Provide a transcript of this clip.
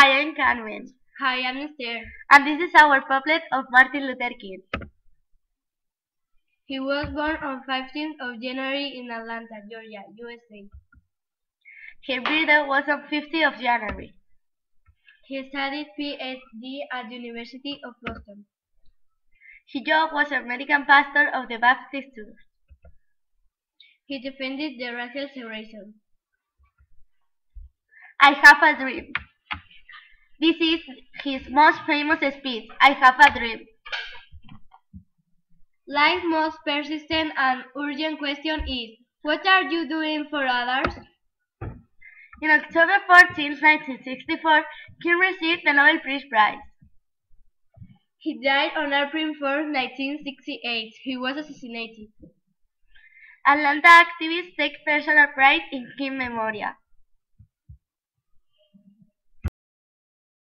Hi, I'm Carmen. Hi, I'm Esther. And this is our pamphlet of Martin Luther King. He was born on 15th of January in Atlanta, Georgia, USA. His birthday was on 50th of January. He studied PhD at the University of Boston. His job was American pastor of the Baptist Church. He defended the racial separation. I have a dream. This is his most famous speech, I have a dream. Life's most persistent and urgent question is, what are you doing for others? In October 14, 1964, King received the Nobel Peace Prize. He died on April 4, 1968. He was assassinated. Atlanta activists take personal pride in King Memorial.